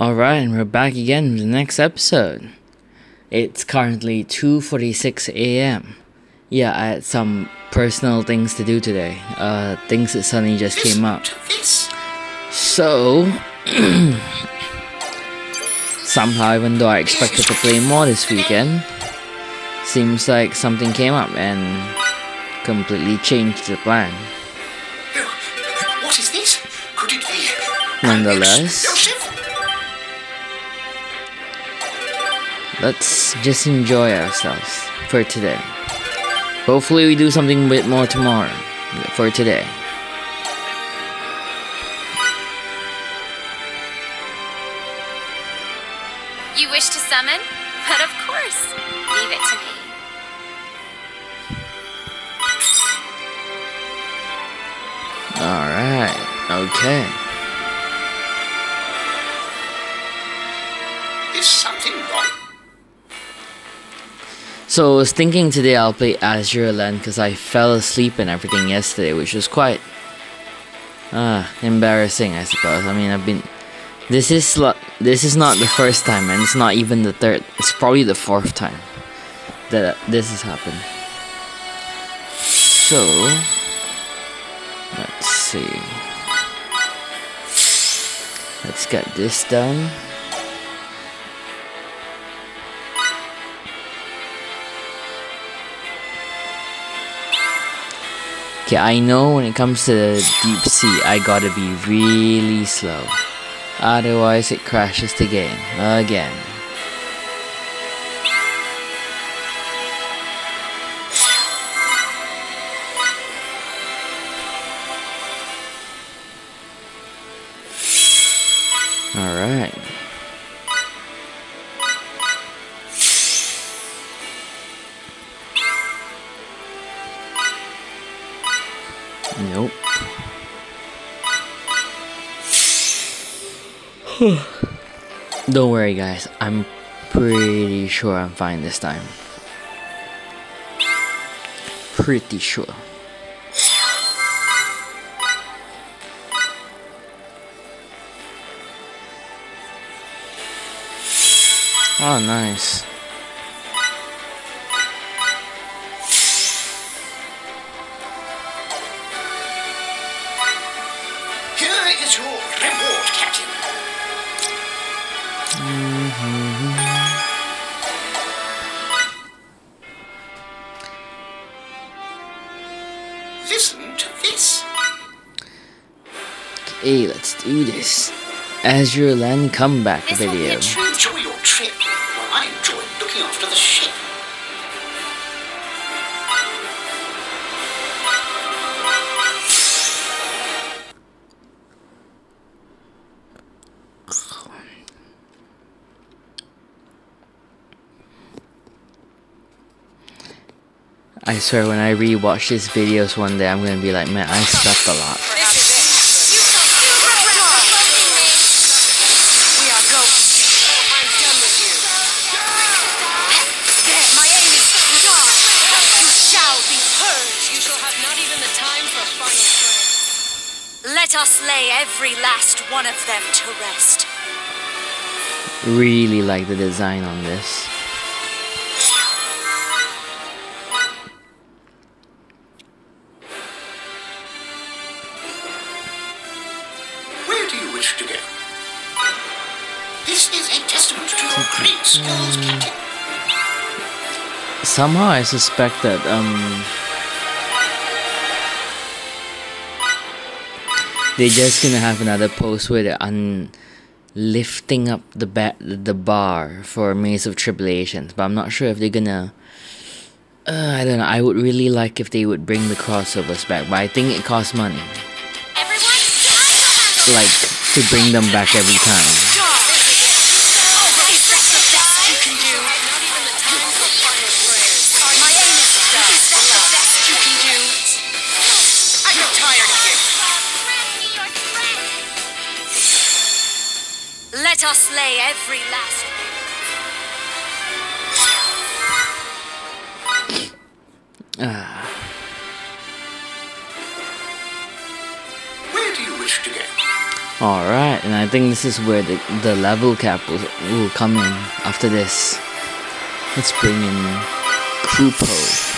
Alright, and we're back again with the next episode. It's currently 2:46 a.m. Yeah, I had some personal things to do today. Uh things that suddenly just came up. So somehow even though I expected to play more this weekend, seems like something came up and completely changed the plan. What is this? Could it be? Nonetheless, let's just enjoy ourselves for today. Hopefully, we do something a bit more tomorrow. For today. You wish to summon? But of course, leave it to me. Alright, okay. So I was thinking today I'll play Azure Len because I fell asleep and everything yesterday, which was quite uh, embarrassing, I suppose. I mean, I've been. This is this is not the first time, and it's not even the third. It's probably the fourth time that this has happened. So let's see. Let's get this done. Okay, I know when it comes to the deep sea, I gotta be really slow. Otherwise, it crashes the game again. Don't worry, guys. I'm pretty sure I'm fine this time. Pretty sure. Oh, nice. Listen to this. Okay, let's do this. Azure Len comeback This will be video. a true your trip while I enjoy looking after the ship. I swear, when I rewatch these videos one day, I'm gonna be like, man, I slept a lot. We are ghosts. I'm done with you. There, my aim is dark. You shall be purged. You shall have not even the time for final prayers. Let us lay every last one of them to rest. Really like the design on this. Somehow, I suspect that um, they're just gonna have another post where they're un- lifting up the ba- the bar for Maze of Tribulations, but I'm not sure if they're gonna. Uh, I don't know. I would really like if they would bring the crossovers back, but I think it costs money, Everyone, I will handle like to bring them back every time. Let us lay every last. Where do you wish to go? Alright, and I think this is where the, the level cap will, will come in after this. Let's bring in Krupo.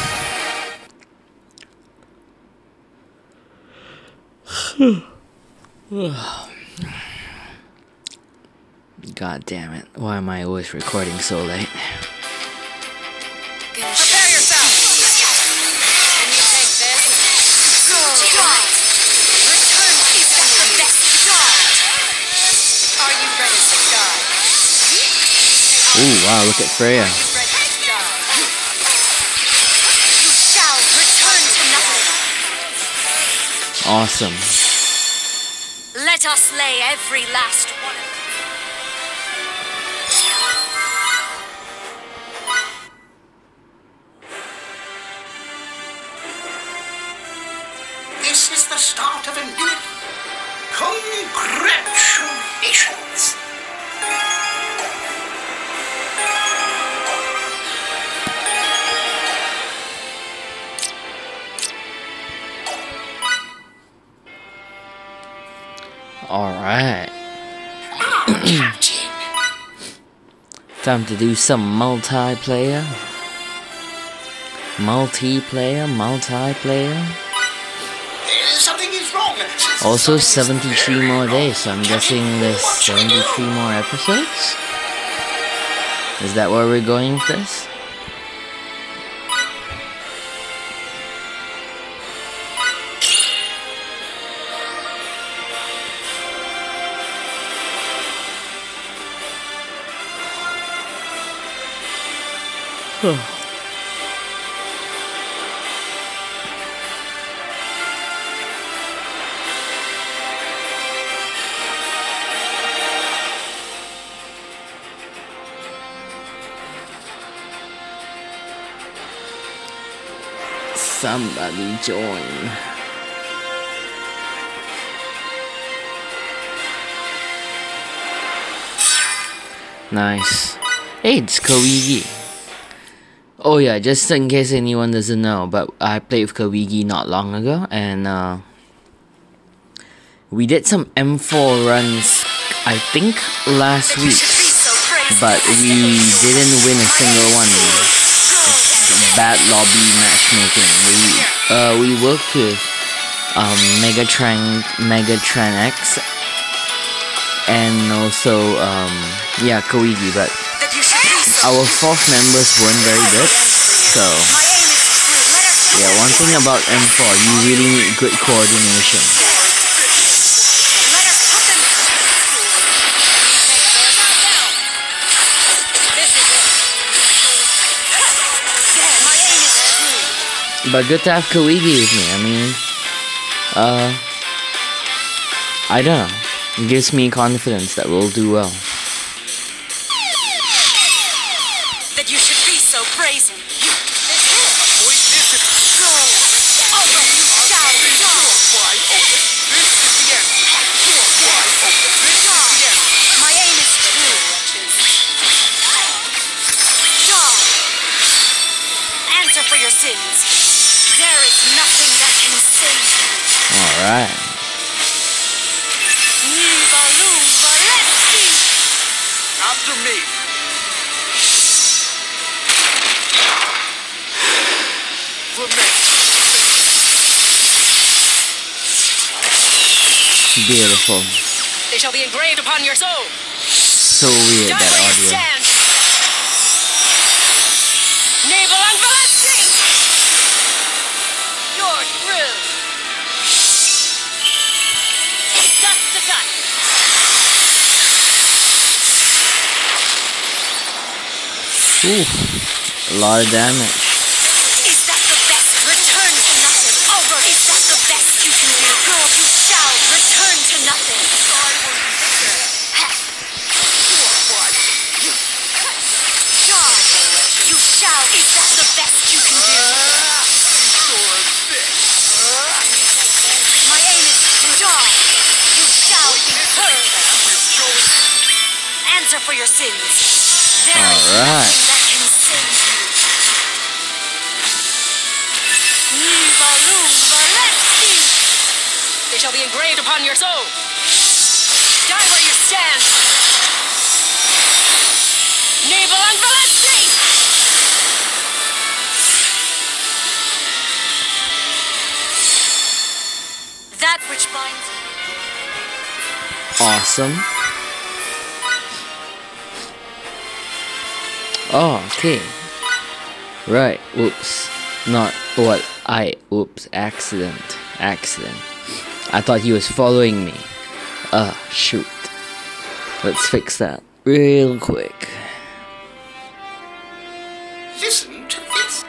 God damn it. Why am I always recording so late? Prepare yourself! Can you take this? God! Return to the best God! Are you ready to die? Ooh, wow, look at Freya. You ready to die? You shall return to nothing! Awesome. Let us slay every last one of Alright. Time to do some multiplayer. Multiplayer, multiplayer. Also, 73 more days, so I'm guessing there's 73 more episodes? Is that where we're going with this? Somebody join. Nice. Hey, it's Kawigi. Oh yeah, just in case anyone doesn't know, but I played with Kawigi not long ago, and uh, we did some M4 runs, I think last week, should be so crazy. but we didn't win a single one. Bad lobby matchmaking. We uh we worked with um Megatran Megatran X and also um yeah Koigi, but our fourth members weren't very good. So yeah, one thing about M4, you really need good coordination. But good to have Koigi with me. I mean, uh, I don't know. It gives me confidence that we'll do well. Alright. Luva, luva, let's see. After me. Beautiful. They shall be engraved upon your soul. So weird that audio. Ooh, a lot of damage. Is that the best? Return to nothing. Over. Is that the best you can do? Girl, you shall return to nothing. You shall. Is that the best you can do? My aim is to die. You shall be heard. Answer for your sins. There is Alright. Shall be engraved upon your soul. Die where you stand! Nibelung Valesti! That which binds. Awesome. Oh, okay. Right. Oops. Not what I. Oops. Accident. Accident. I thought he was following me. Ah, shoot. Let's fix that real quick. Listen to this.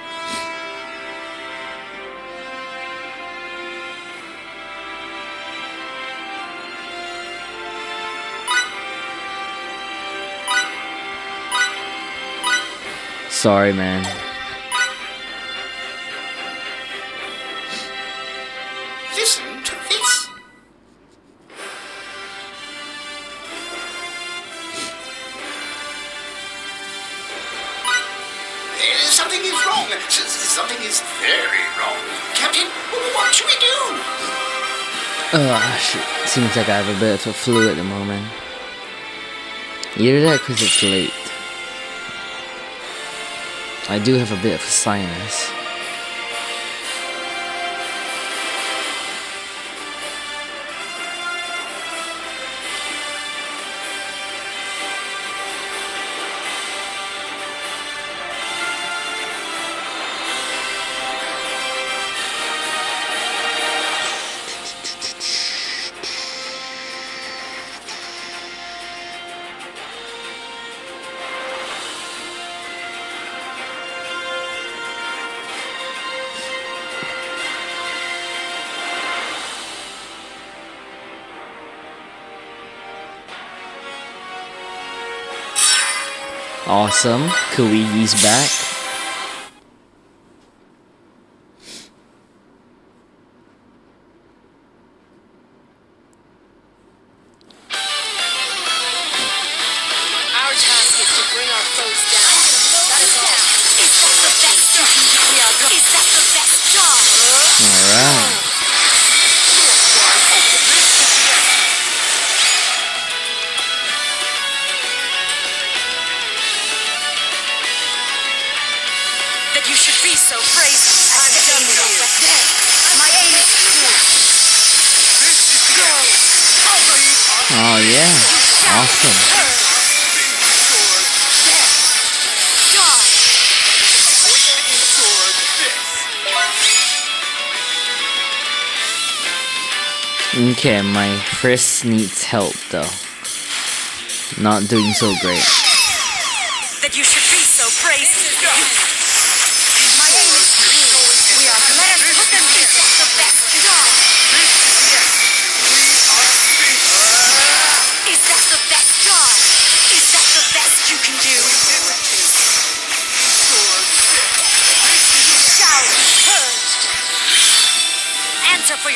Sorry, man. Seems like I have a bit of a flu at the moment. Either that because it's late. I do have a bit of a sinus. Awesome. Kuigi's back. Oh yeah. Awesome. Okay, my Frisk needs help though. Not doing so great.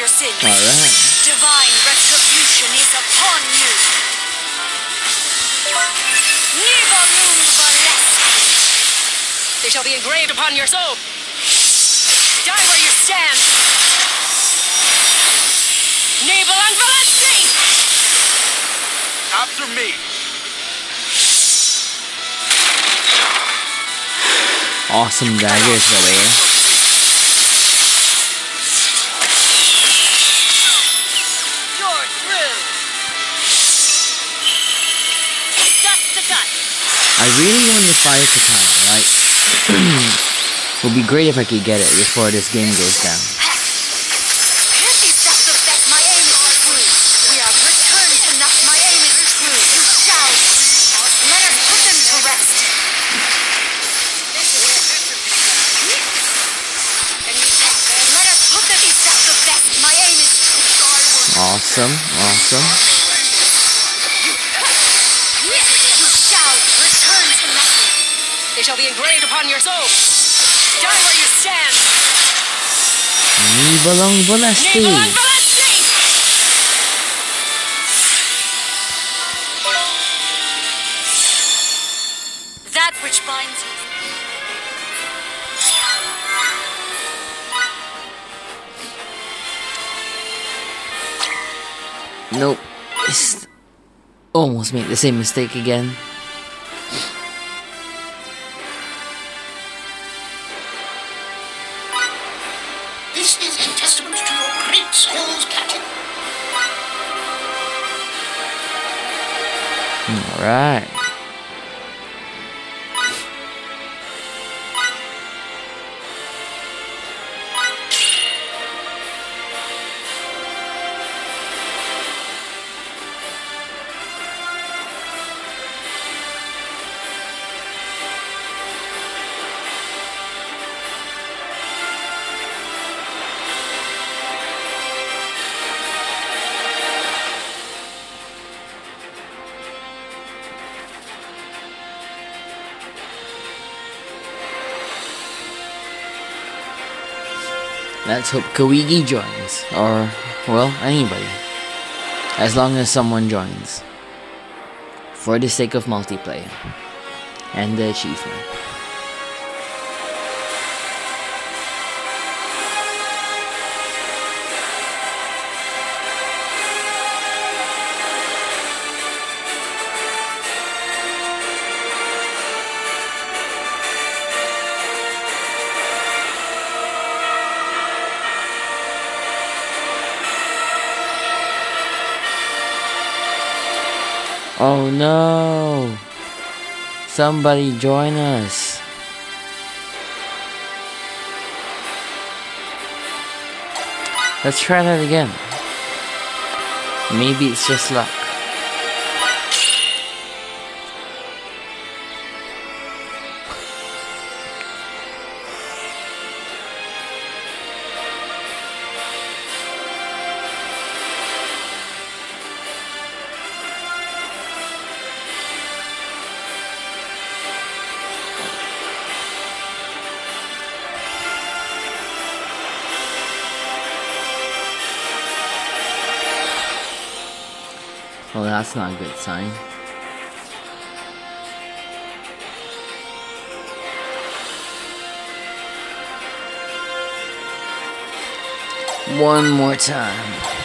Your sins. Alright. Divine retribution is upon you. Nibelung They shall be engraved upon your soul. Die where you stand. Nibelung Valesti. After me. Awesome daggers by the I really want the fire katana, right? Would be great if I could get it before this game goes down. Is that Nibelung Valesti. Nibal and That which binds you. Nope. It's- almost made the same mistake again. Alright. Let's hope Kawigi joins. Or, well, anybody. As long as someone joins. For the sake of multiplayer. And the achievement. Somebody join us. Let's try that again. Maybe it's just luck. Well, that's not a good sign. One more time.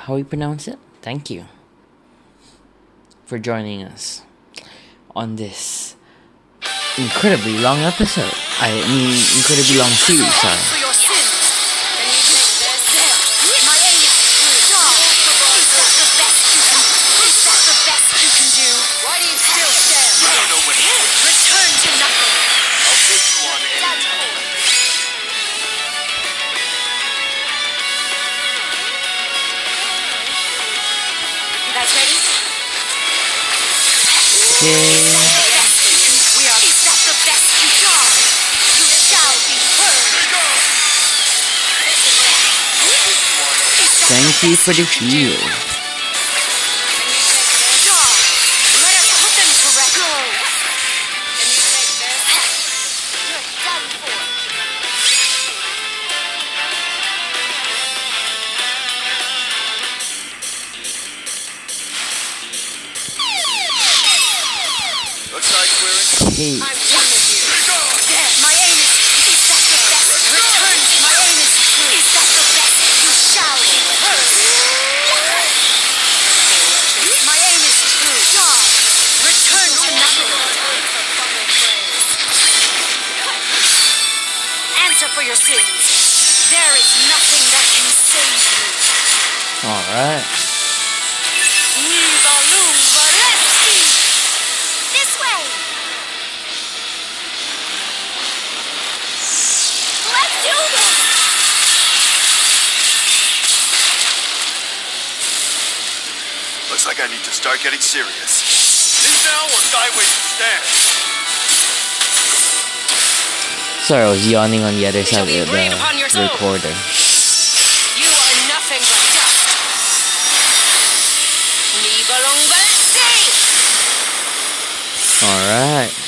That how you pronounce it? Thank you for joining us on this incredibly long episode. I mean incredibly long series, sorry. You for the can to start getting serious. Leave now or die where you stand. Sorry, I was yawning on the other side of the recorder. Alright.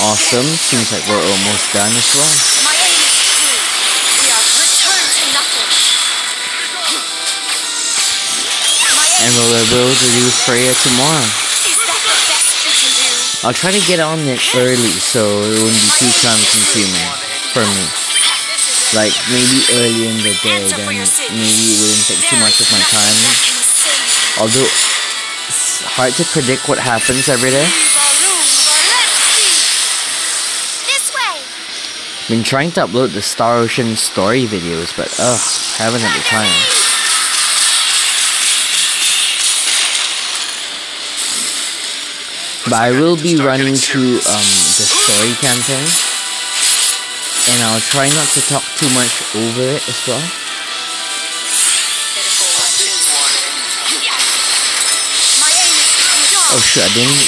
Awesome. Seems like we're almost done as well. My aim is true. We are returned to nothing. And we'll be able to do Freya tomorrow. is that the best we can do? I'll try to get on it early so it wouldn't be too time consuming for me. Like maybe early in the day, then for your sins. maybe it wouldn't take too much of my time. that can save you. Although it's hard to predict what happens every day. This way. I've been trying to upload the Star Ocean story videos, but ugh, haven't had the time. But I will be running through um the story campaign, and I'll try not to talk too much over it as well. Oh shit, I didn't.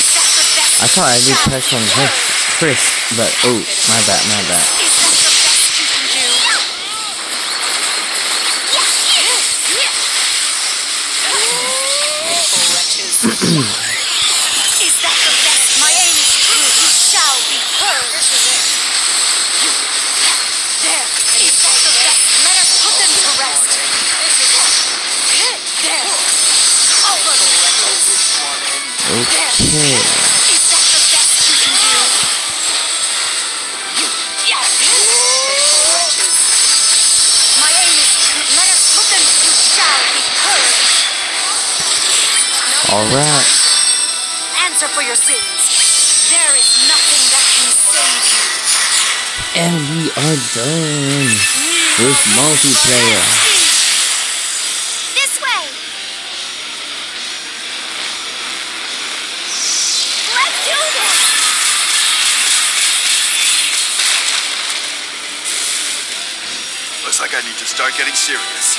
I thought I did press on Chris, but oh my bad, my bad. Is that the best you can do? Is that the best? My aim is true. You shall be heard. There. Is that the best? Let us put them to rest. There. Over. Okay. Is that the best you can do? My aim is true. Let us put them. You shall be. Alright. Answer for your sins. There is nothing that can save you. And we are done with multiplayer. This way. Let's do this. Looks like I need to start getting serious.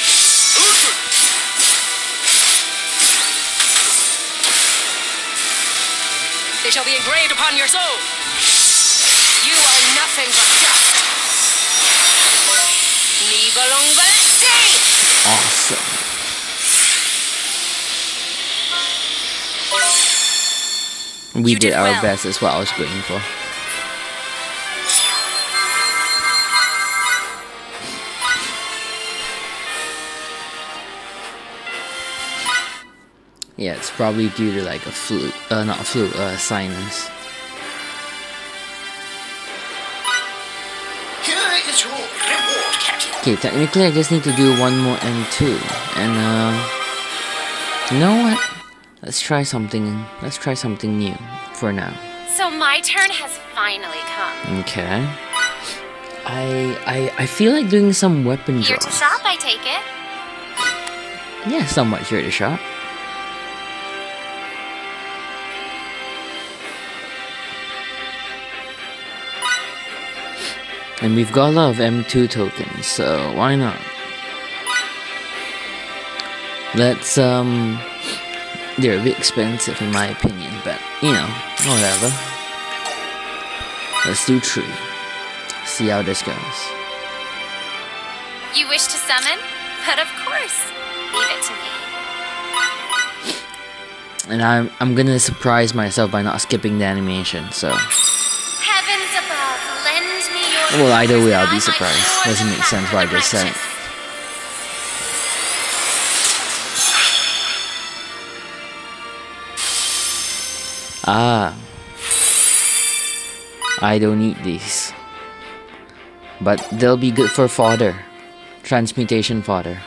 They shall be engraved upon your soul. You are nothing but dust. Nibelung Nibelungense! Awesome. We did, did our well. best, is what I was going for. Yeah, it's probably due to like a flu, uh, not a flu, uh, sinus. Here is your reward, Captain. Okay, technically I just need to do one more M2. And, uh... You know what? Let's try something, let's try something new for now. So my turn has finally come. Okay. I, I, I feel like doing some weapon Here to shop, I take it. Yeah, somewhat here to shop. And we've got a lot of M2 tokens, so why not? Let's, um... They're a bit expensive in my opinion, but, you know, whatever. Let's do three. See how this goes. You wish to summon? But of course. Leave it to me. And I'm, I'm gonna surprise myself by not skipping the animation, so... Well, either way, I'll be surprised. Doesn't make sense what I just said. Ah. I don't need these. But they'll be good for fodder. Transmutation fodder.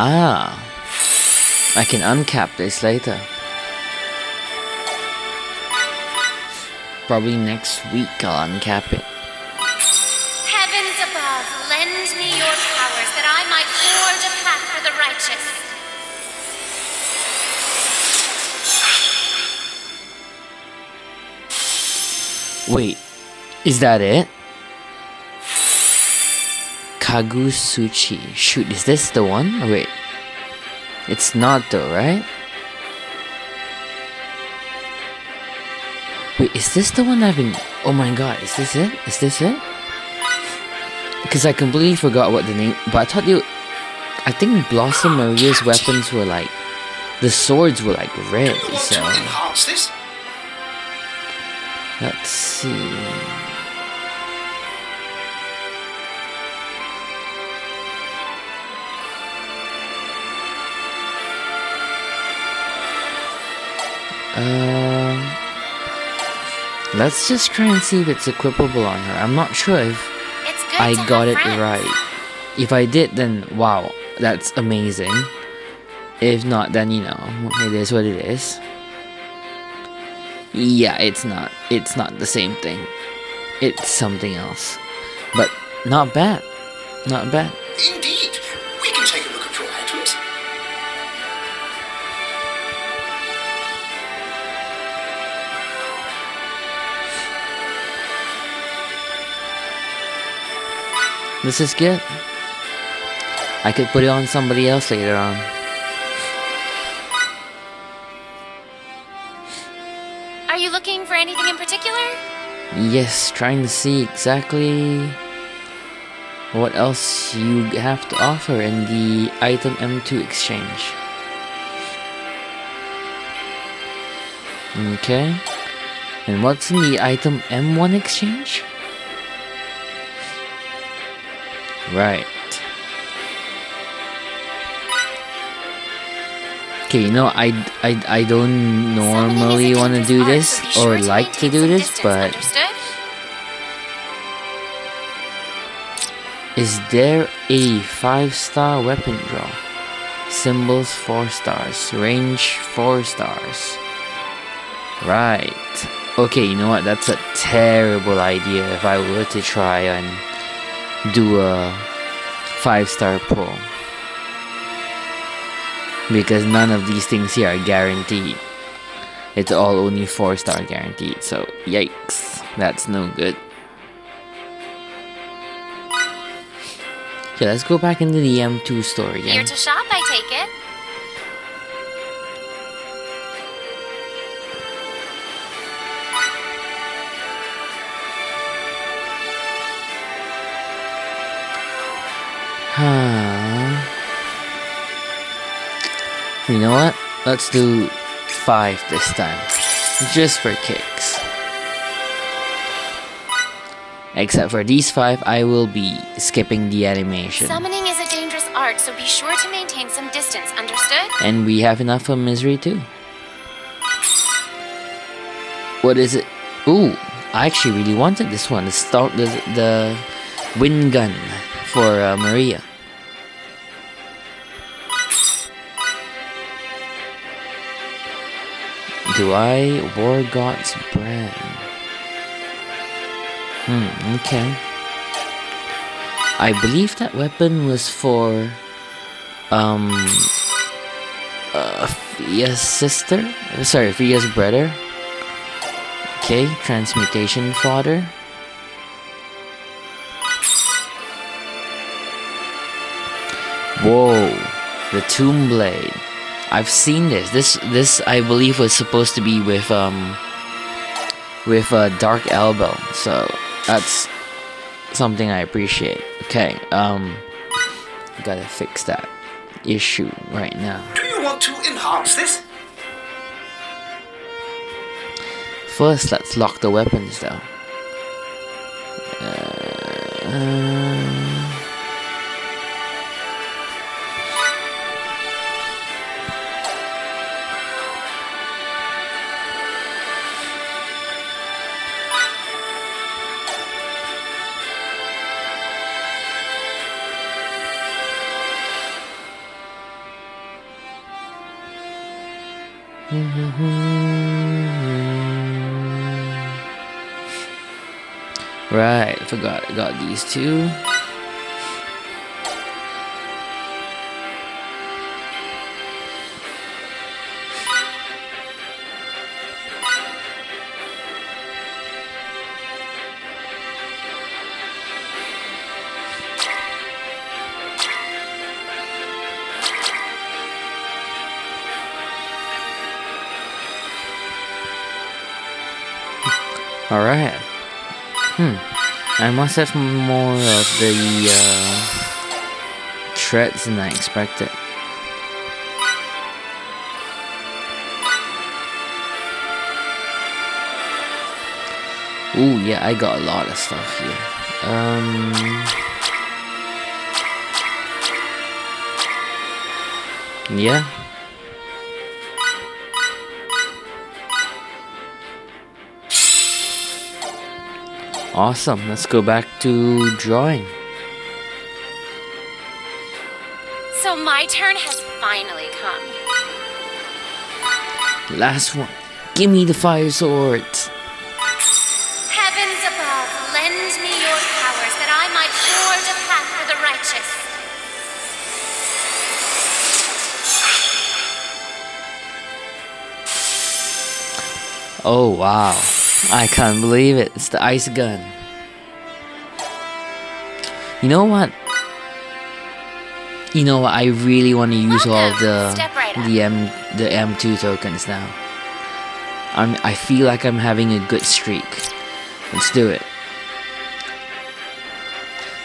Ah, I can uncap this later. Probably next week I'll uncap it. Heavens above, lend me your powers that I might forge a path for the righteous. Wait, is that it? Kagutsuchi. Shoot, is this the one? Oh, wait. It's not though, right? Wait, is this the one I've been... Oh my god, is this it? Is this it? Because I completely forgot what the name... But I thought you... I think Blossom Maria's weapons were like... The swords were like red, Do you want so... to enhance this? Let's see... Um, let's just try and see if it's equipable on her. I'm not sure if I got it friends. right. If I did, then wow, that's amazing. If not, then you know, it is what it is. Yeah, it's not. It's not the same thing. It's something else. But not bad. Not bad. Indeed. This is good. I could put it on somebody else later on. Are you looking for anything in particular? Yes, trying to see exactly what else you have to offer in the item M2 exchange. Okay. And what's in the item M1 exchange? Right. Okay, you know, I, I, I don't normally Summoning is a want to do this so be sure or like to do this, but Is there a 5 star weapon draw? Symbols 4 stars, range 4 stars. Right. Okay, you know what? That's a terrible idea if I were to try and do a 5 star pull. Because none of these things here are guaranteed. It's all only 4 star guaranteed, so yikes. That's no good. Okay, let's go back into the M2 store Here to shop, I take it. You know what? Let's do five this time. Just for kicks. Except for these five, I will be skipping the animation. Summoning is a dangerous art, so be sure to maintain some distance. Understood? And we have enough for misery too. What is it? Ooh, I actually really wanted this one. The start the the wind gun for uh, Maria. Do I War God's brand? Hmm. Okay. I believe that weapon was for um uh, Fia's sister? Sorry, Fia's brother. Okay, transmutation fodder. Whoa, the tomb blade. I've seen this. This this I believe was supposed to be with um with a dark Albel. So that's something I appreciate. Okay, um gotta fix that issue right now. Do you want to enhance this? First, let's lock the weapons though. Uh, right, forgot I got these two. Alright. Hmm. I must have more of the uh, than I expected. Ooh, yeah, I got a lot of stuff here. Um. Yeah. Awesome. Let's go back to drawing. So my turn has finally come. Last one. Give me the fire swords. Heavens above, lend me your powers that I might forge a path for the righteous. Oh wow. I can't believe it. It's the ice gun. You know what? You know what? I really want to use all of the right the M the M2 tokens now. I'm I feel like I'm having a good streak. Let's do it.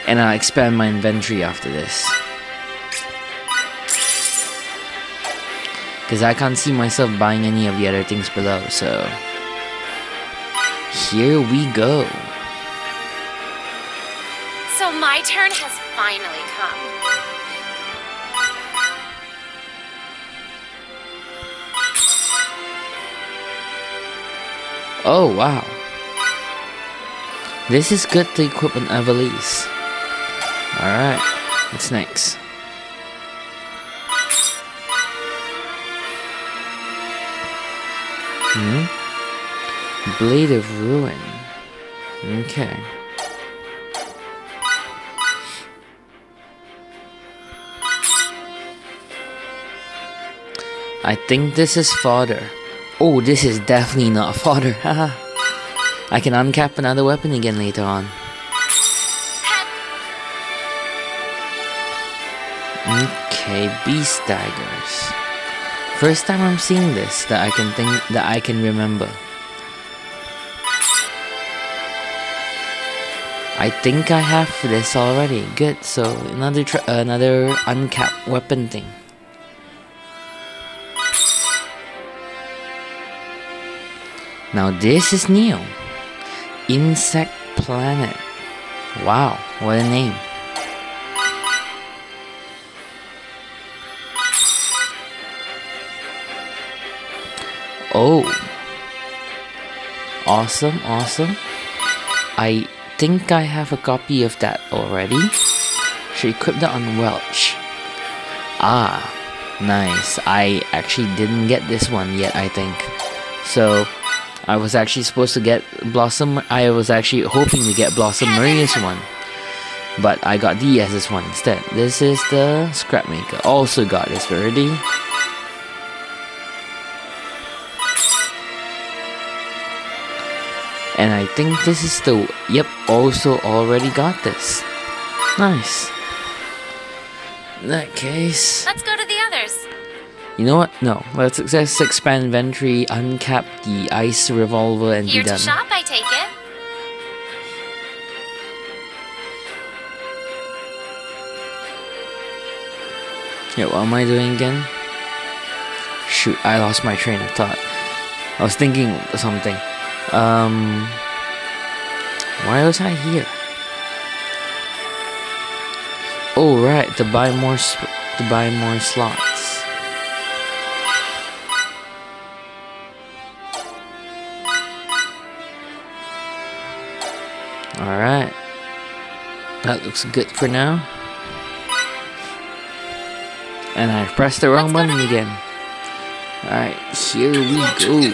And I'll expand my inventory after this. Because I can't see myself buying any of the other things below, so. Here we go. So my turn has finally come. Oh, wow. This is good the equipment an Evelise. Alright, what's next? Hmm? Blade of Ruin. Okay. I think this is fodder. Oh, this is definitely not fodder. Haha. I can uncap another weapon again later on. Okay, beast daggers. First time I'm seeing this that I can think that I can remember. I think I have this already. Good. So another tr- uh, another uncapped weapon thing. Now this is new. Insect Planet. Wow, what a name. Oh. Awesome, awesome. I think I have a copy of that already. Should equip that on Welch. Ah, nice. I actually didn't get this one yet, I think. So, I was actually supposed to get Blossom. I was actually hoping to get Blossom Maria's one. But I got DS's one instead. This is the Scrapmaker. Also got this already. And I think this is the. Yep, also already got this. Nice. In that case. Let's go to the others. You know what? No. Let's just expand inventory, uncap the ice revolver, and Here be to shop, I take it. Yeah, what am I doing again? Shoot, I lost my train of thought. I was thinking something. Um, why was I here? Oh right, to buy more to buy more slots. All right, that looks good for now. And I pressed the wrong button again. Alright, here we go.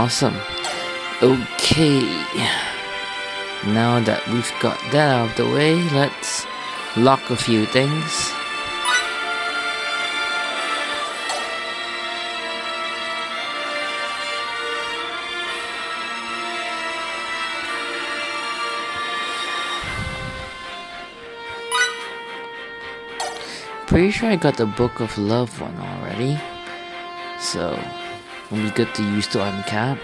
Awesome. Okay. Now that we've got that out of the way, let's lock a few things. Pretty sure I got the Book of Love one already. So, it'll be good to use to uncap.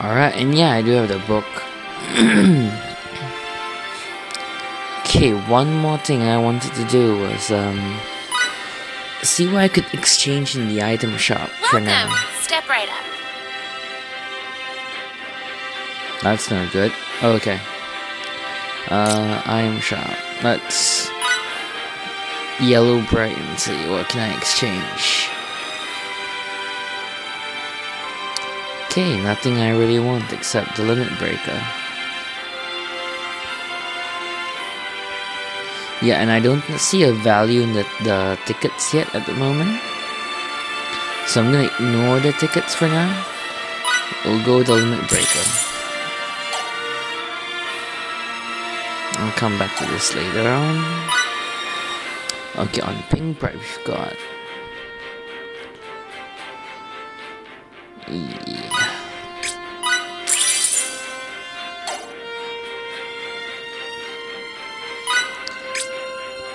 Alright, and yeah, I do have the book. okay, one more thing I wanted to do was um see what I could exchange in the item shop for Welcome. now. Step right up. That's no good. Oh, okay. Uh, item shop. Let's yellow bright and see what can I exchange. Okay, nothing I really want except the limit breaker. Yeah, and I don't see a value in the, the tickets yet at the moment. So I'm gonna ignore the tickets for now. We'll go with the limit breaker. I'll come back to this later on. Okay, on ping prep we've got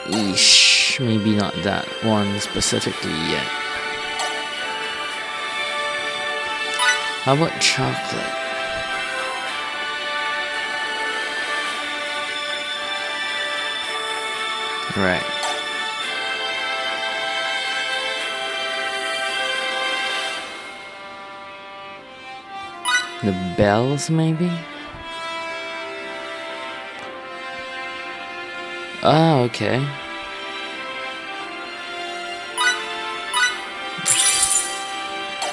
Eesh, maybe not that one specifically yet. How about chocolate? Right. The bells, maybe? Oh, okay.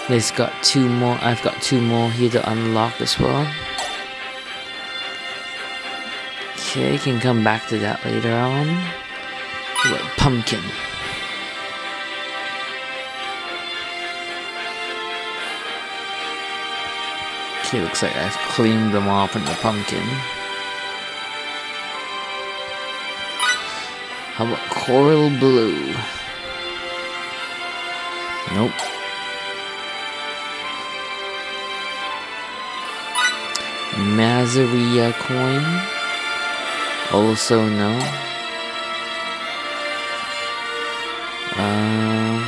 There's got two more. I've got two more here to unlock as well. Okay, can come back to that later on. What pumpkin? Okay, looks like I've cleaned them off in the pumpkin. How about coral blue? Nope. Mazaria coin? Also no. Um,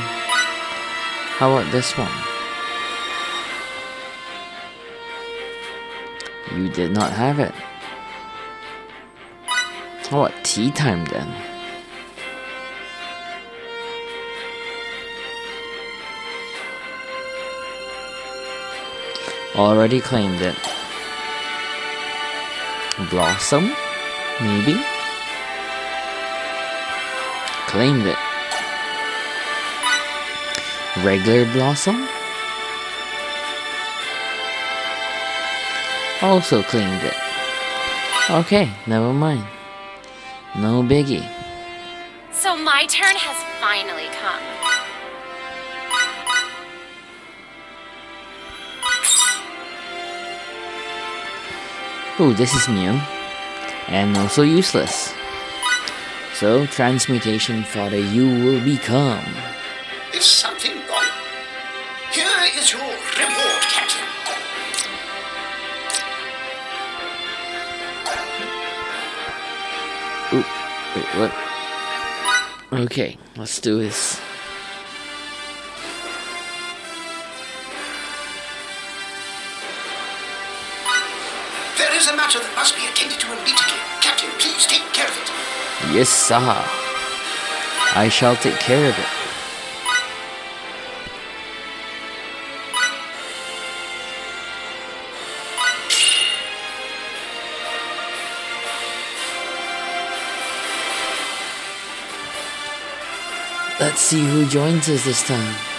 how about this one? You did not have it. How about tea time then? Already claimed it. Blossom? Maybe? Claimed it. Regular Blossom? Also claimed it. Okay, never mind. No biggie. So my turn has finally come. Ooh, this is new. And also useless. So, transmutation fodder you will become. Is something wrong? Here is your reward, Captain. Ooh, wait, what? Okay, let's do this. Yes, sir. I shall take care of it. Let's see who joins us this time.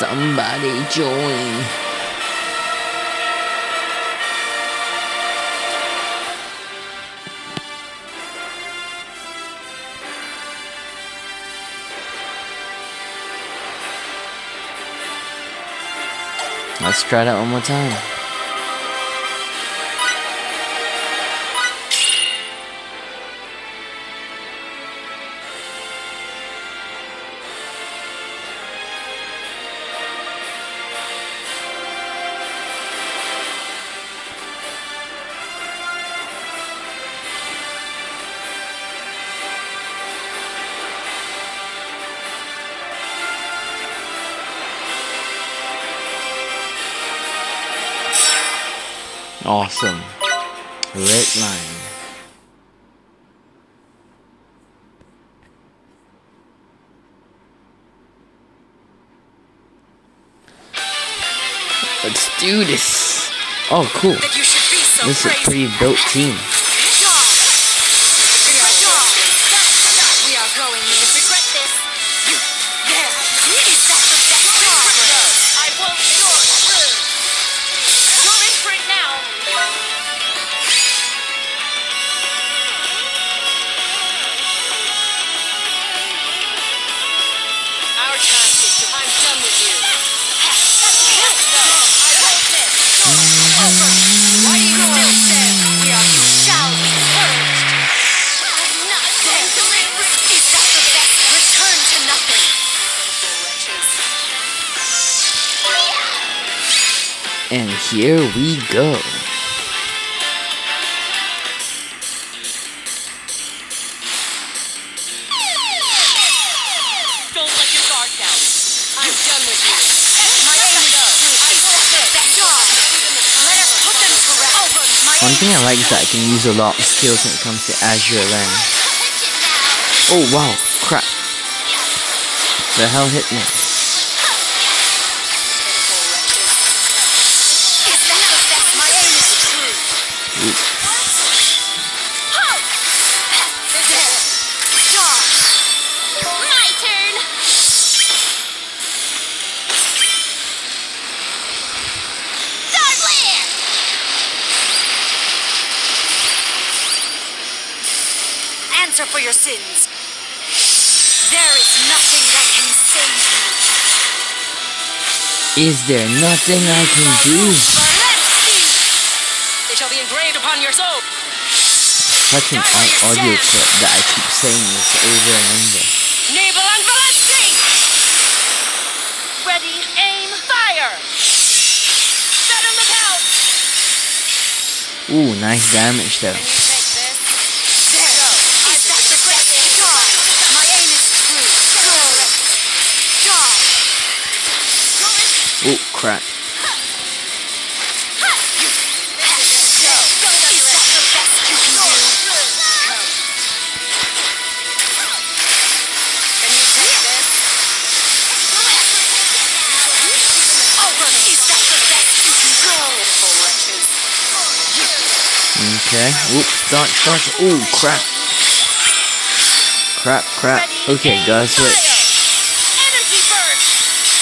Somebody join. Let's try that one more time. Red line. Let's do this. Oh, cool. That you should be so This is a pretty built team. Rest. Over. My One thing I like is that I can use a lot of skills when it comes to Azure Len. Oh wow, crap. The hell hit me? Is there nothing I can do? They shall be engraved upon your soul. An audio clip that I keep saying this over and over. Nibelung Valesti! Ready, aim, fire! Better look out! Ooh, nice damage though. Can you take this? There. Is that the best job? My aim is true. Good. Job. Oh crap. Is that the best you can do? Can you take this? Over. Is that the best you can go? Oh, Pitiful wretches. Okay. Oops, dodge, dodge. Oh crap. Crap, crap. Okay, gotta switch.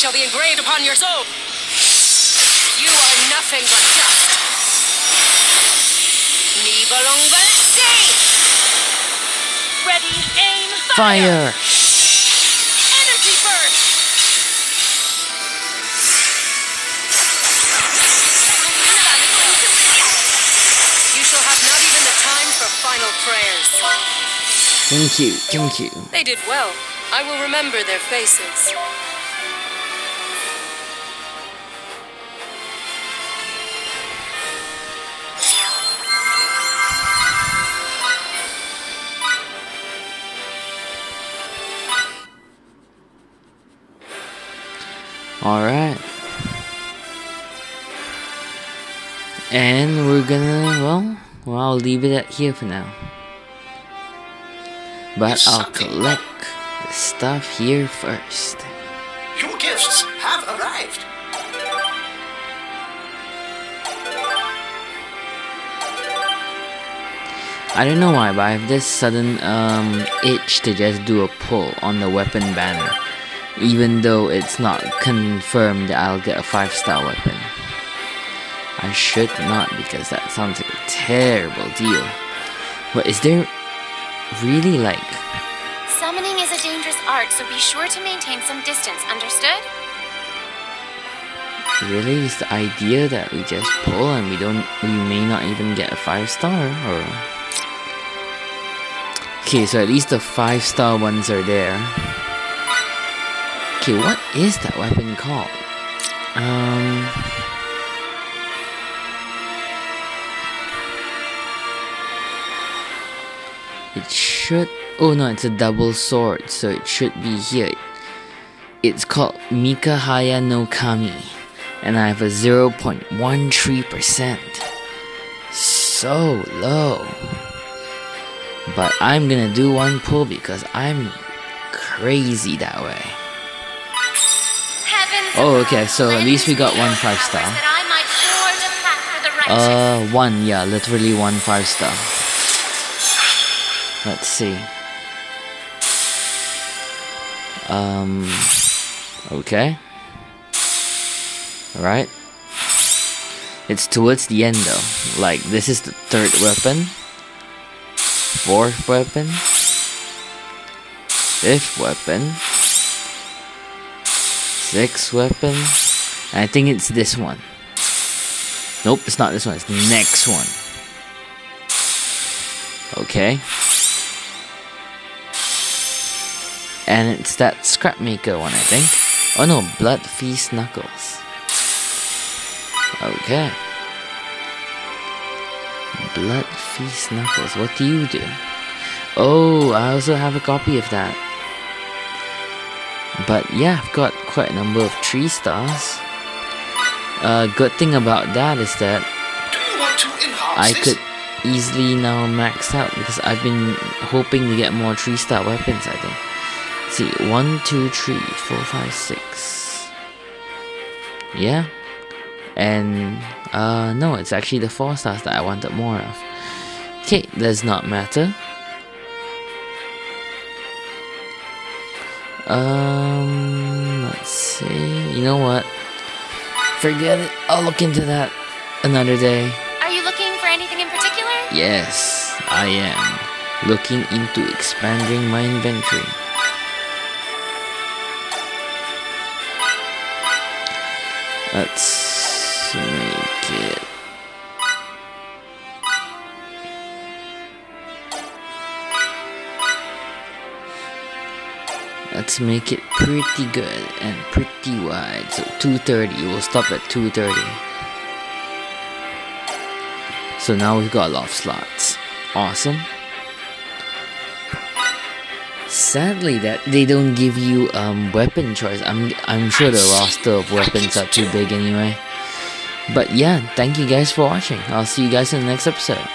shall be engraved upon your soul. You are nothing but dust. Nibelung Valesti! Ready, aim, Fire! Energy burst! You shall have not even the time for final prayers. Thank you, thank you. They did well. I will remember their faces. Alright. And we're gonna, well, well, I'll leave it at here for now. But I'll collect the stuff here first. Your gifts have arrived. I don't know why, but I have this sudden um, itch to just do a pull on the weapon banner. Even though it's not confirmed that I'll get a 5 star weapon. I should not because that sounds like a terrible deal. But is there really like Summoning is a dangerous art, so be sure to maintain some distance, understood? really is the idea that we just pull and we don't we may not even get a 5 star or Okay, so at least the 5 star ones are there. Okay, what is that weapon called? Um It should Oh no, it's a double sword, so it should be here. It's called Mikahaya no Kami, and I have a 0.13%. So low. But I'm gonna do one pull because I'm crazy that way. Oh, okay, so at least we got one five star. That I might forge a path for the righteous. Uh, one, yeah, literally one five star. Let's see. Um, okay. Alright. It's towards the end though. Like, this is the third weapon, fourth weapon, fifth weapon, sixth weapon, I think it's this one. Nope, it's not this one. It's the next one. Okay. And it's that Scrap Maker one, I think. Oh no, Blood Feast Knuckles. Okay. Blood Feast Knuckles. What do you do? Oh, I also have a copy of that. But yeah, I've got quite a number of tree stars. Uh, good thing about that is that I could easily now max out because I've been hoping to get more three star weapons. I think. See, one, two, three, four, five, six. Yeah, and uh, no, it's actually the four stars that I wanted more of. Okay, does not matter. Let's see. You know what? Forget it. I'll look into that another day. Are you looking for anything in particular? Yes, I am looking into expanding my inventory. Let's Make it pretty good and pretty wide. So 230. We'll stop at 230. So now we've got a lot of slots. Awesome. Sadly, that they don't give you um weapon choice. I'm I'm sure the roster of weapons are too big anyway. But yeah, thank you guys for watching. I'll see you guys in the next episode.